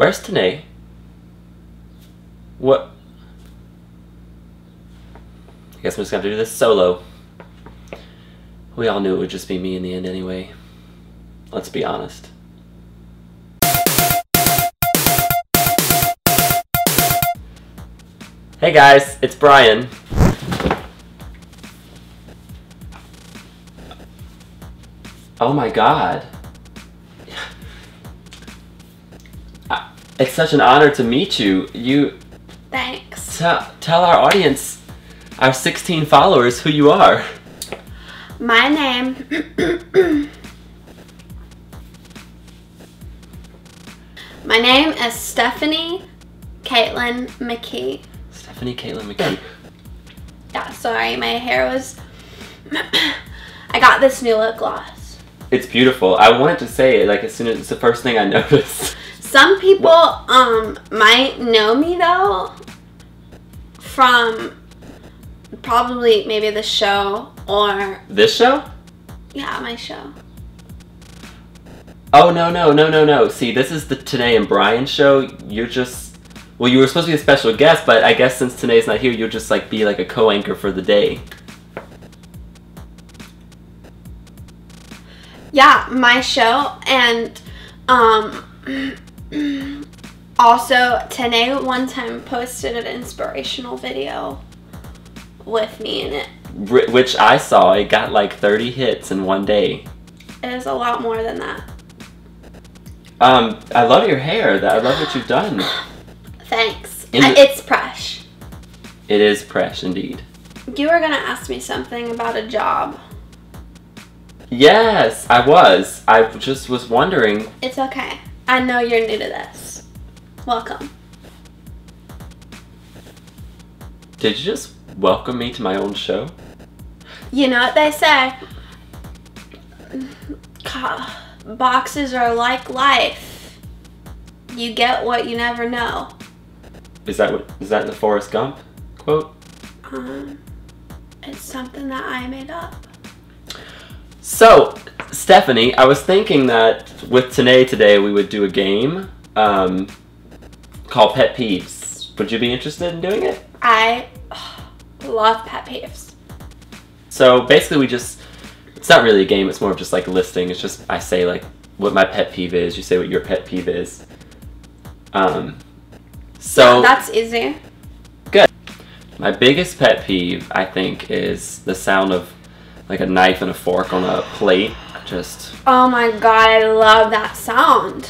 Where's Tenea? What? I guess I'm just gonna have to do this solo. We all knew it would just be me in the end anyway. Let's be honest. Hey guys, it's Bryan. Oh my god. It's such an honor to meet you. You Thanks. tell, our audience, our 16 followers, who you are. My name. My name is Stephanie Caitlyn McKee. Stephanie Caitlyn McKee. Yeah, sorry, my hair was. I got this new lip gloss. It's beautiful. I wanted to say it like as soon as it's the first thing I noticed. Some people um might know me though from probably maybe the show or This show? yeah, my show. Oh no no no no no! See, this is the Tenea and Bryan show. You're just well, you were supposed to be a special guest, but I guess since Tenea's not here, you'll just like be like a co-anchor for the day. Yeah, my show and um also Tenea one time posted an inspirational video with me in it. Wh- Which I saw, it got like 30 hits in one day. It is a lot more than that. Um, I love your hair. That I love what you've done. Thanks. I- it's fresh. It is fresh indeed. You were gonna ask me something about a job. Yes, I was. I just was wondering. It's okay. I know you're new to this. Welcome. Did you just welcome me to my own show? You know what they say? Boxes are like life. You get what you never know. Is that what? Is that the Forrest Gump quote? Um, it's something that I made up. So, Stephanie, I was thinking that with Tenea today we would do a game um, called Pet Peeves. Would you be interested in doing it? I love pet peeves. So basically, we just. It's not really a game, it's more of just like listing. It's just I say like what my pet peeve is, you say what your pet peeve is. Um, so. That's easy. Good. My biggest pet peeve, I think, is the sound of like a knife and a fork on a plate. Just Oh my god, I love that sound.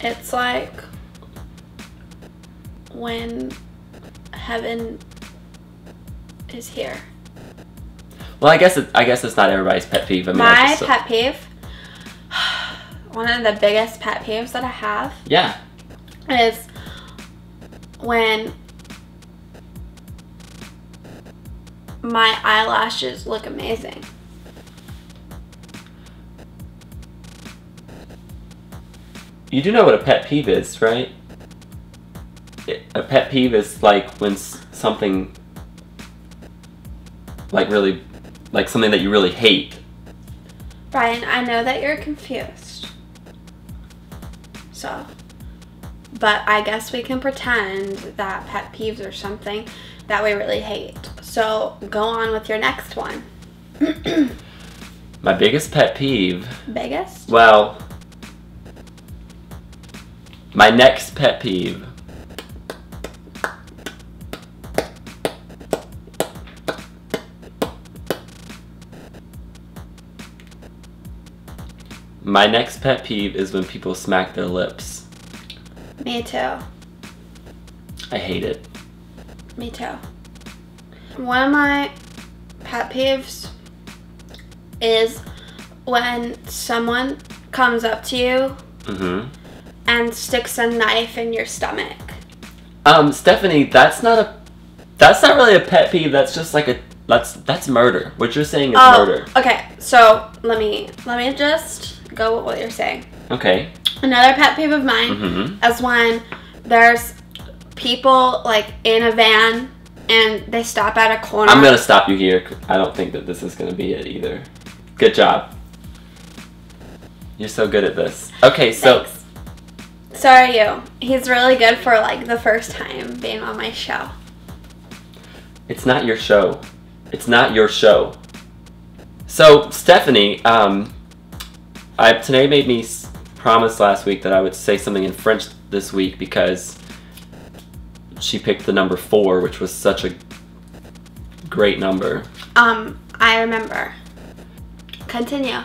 It's like when heaven is here. well, I guess it, I guess it's not everybody's pet peeve. I mean, My just- pet peeve, one of the biggest pet peeves that I have Yeah, is when my eyelashes look amazing. You do know what a pet peeve is, right? A pet peeve is like when something, like really, like something that you really hate. Bryan, I know that you're confused. So, but I guess we can pretend that pet peeves are something that we really hate. So, go on with your next one. My biggest pet peeve. Biggest? Well, my next pet peeve. My next pet peeve is when people smack their lips. Me too. I hate it. Me too. One of my pet peeves is when someone comes up to you hmm and sticks a knife in your stomach. Um, Stephanie, that's not a. That's not really a pet peeve. That's just like a. That's that's murder. What you're saying is Oh, murder. okay. So let me let me just go with what you're saying. Okay. Another pet peeve of mine Mm-hmm. is when there's people like in a van and they stop at a corner. I'm gonna stop you here. I don't think that this is gonna be it either. Good job. You're so good at this. Okay, so Thanks. So are you. He's really good for like the first time being on my show. It's not your show. It's not your show. So, Stephanie, um, I Tenea made me promise last week that I would say something in French this week because she picked the number four, which was such a great number. Um, I remember. Continue.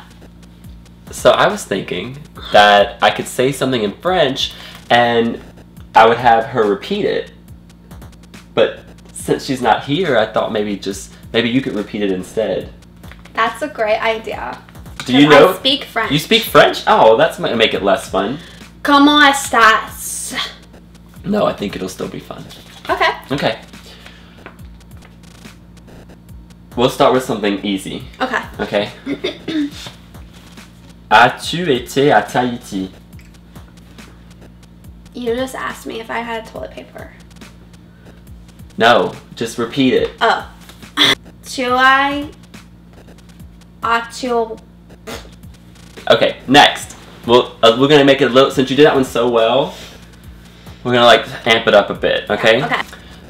So I was thinking that I could say something in French and I would have her repeat it. But since she's not here, I thought maybe just maybe you could repeat it instead. That's a great idea. Do you know? I speak French. You speak French? Oh, that's gonna make it less fun. Comment estás? No, I think it'll still be fun. Okay. Okay. We'll start with something easy, Okay. okay? As-tu été à Tahiti? You just asked me if I had toilet paper. No, just repeat it. Oh. Tu ai tu Okay, next. Well, uh, we're gonna make it a little. Since you did that one so well, we're gonna like amp it up a bit. Okay. Okay.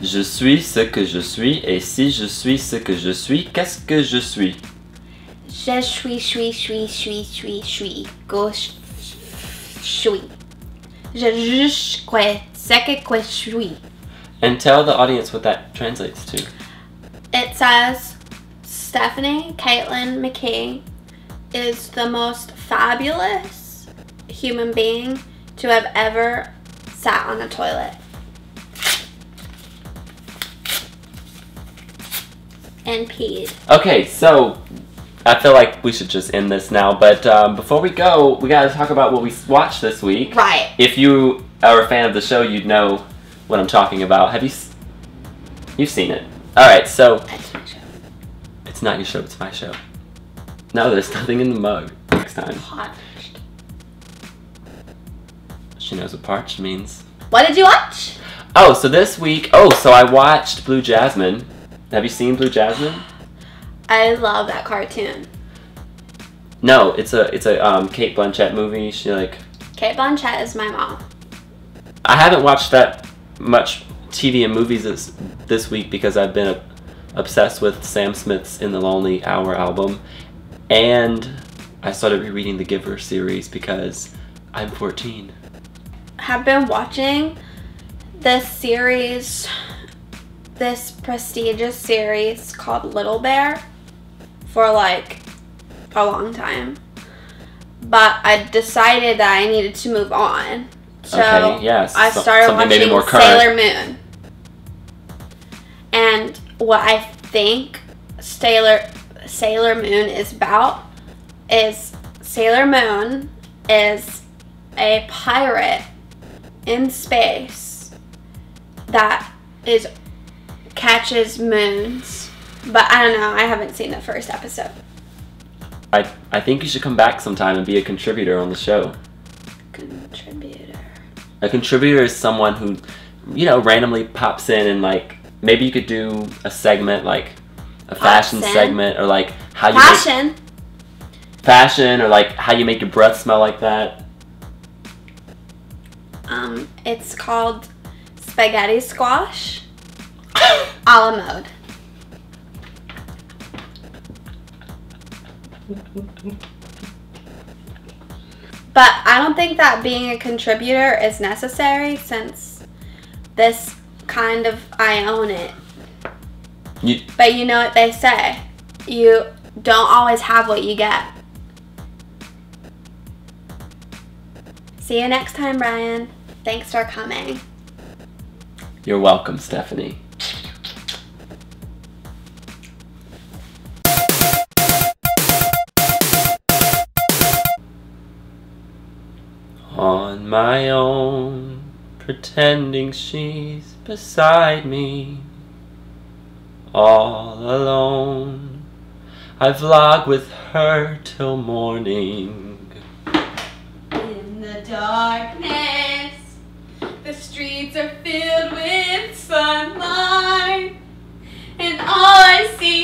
Je suis ce que je suis, et si je suis ce que je suis, qu'est-ce que je suis? Gauche. Suis. Je juge quoi, c'est que quoi suis. And tell the audience what that translates to. It says Stephanie Caitlyn McKee is the most fabulous human being to have ever sat on a toilet. And peed. Okay, so I feel like we should just end this now. But um, before we go, we gotta talk about what we watched this week. Right. If you are a fan of the show, you'd know what I'm talking about. Have you? S- You've seen it. All right, so That's my show. it's not your show; it's my show. No, there's nothing in the mug. Next time, Parched. she knows what parched means. What did you watch? Oh, so this week, oh, so I watched Blue Jasmine. Have you seen Blue Jasmine? I love that cartoon. No, it's a it's a um, Cate Blanchett movie. She like Cate Blanchett is my mom. I haven't watched that much TV and movies this, this week because I've been obsessed with Sam Smith's In the Lonely Hour album, and I started rereading the Giver series because I'm 14. have been watching this series, this prestigious series called Little Bear for like a long time. But I decided that I needed to move on. So Okay, yes, I started something watching maybe more current. Sailor Moon. And what I think Sailor Sailor Moon is about is Sailor Moon is a pirate in space that is catches moons. But I don't know, I haven't seen the first episode. I I think you should come back sometime and be a contributor on the show. Contributor. A contributor is someone who, you know, randomly pops in and like maybe you could do a segment like a fashion in. segment or like how you make fashion or like how you make your breath smell like that. Um, it's called spaghetti squash a la mode. But I don't think that being a contributor is necessary since this kind of I own it. You But you know what they say. You don't always have what you get. See you next time, Bryan. Thanks for coming. You're welcome, Stephanie. My own, pretending she's beside me. All alone, I vlog with her till morning. In the darkness, the streets are filled with sunlight. And all I see